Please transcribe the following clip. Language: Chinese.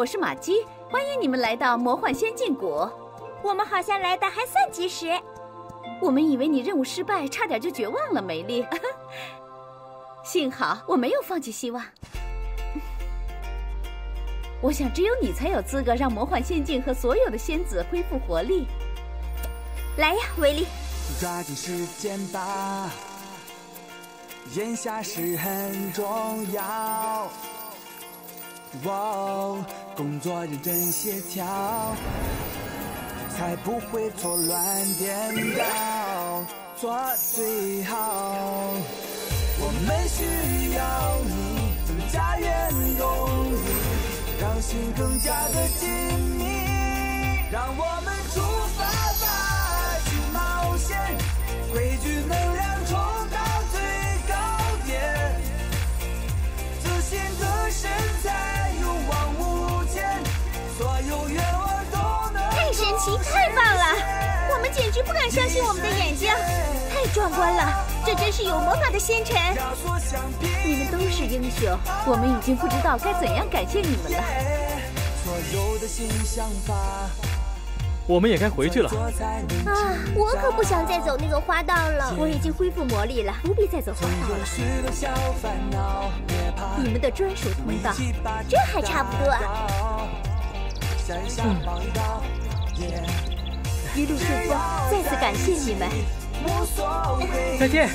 我是玛姬，欢迎你们来到魔幻仙境谷。我们好像来的还算及时。我们以为你任务失败，差点就绝望了，美丽。幸好我没有放弃希望。我想只有你才有资格让魔幻仙境和所有的仙子恢复活力。来呀，维力！抓紧时间吧，眼下是很重要。哦，工作认真协调，才不会错乱颠倒，做最好。我们需要你增加员工力，让心更加的紧密，让我们出奇，太棒了！我们简直不敢相信我们的眼睛，太壮观了！这真是有魔法的仙尘。压缩橡皮。你们都是英雄，我们已经不知道该怎样感谢你们了。所有的新想法，我们也该回去了。啊，我可不想再走那个花道了。我已经恢复魔力了，不必再走花道了。你们的专属通道这还差不多啊。一路顺风，再次感谢你们。再见。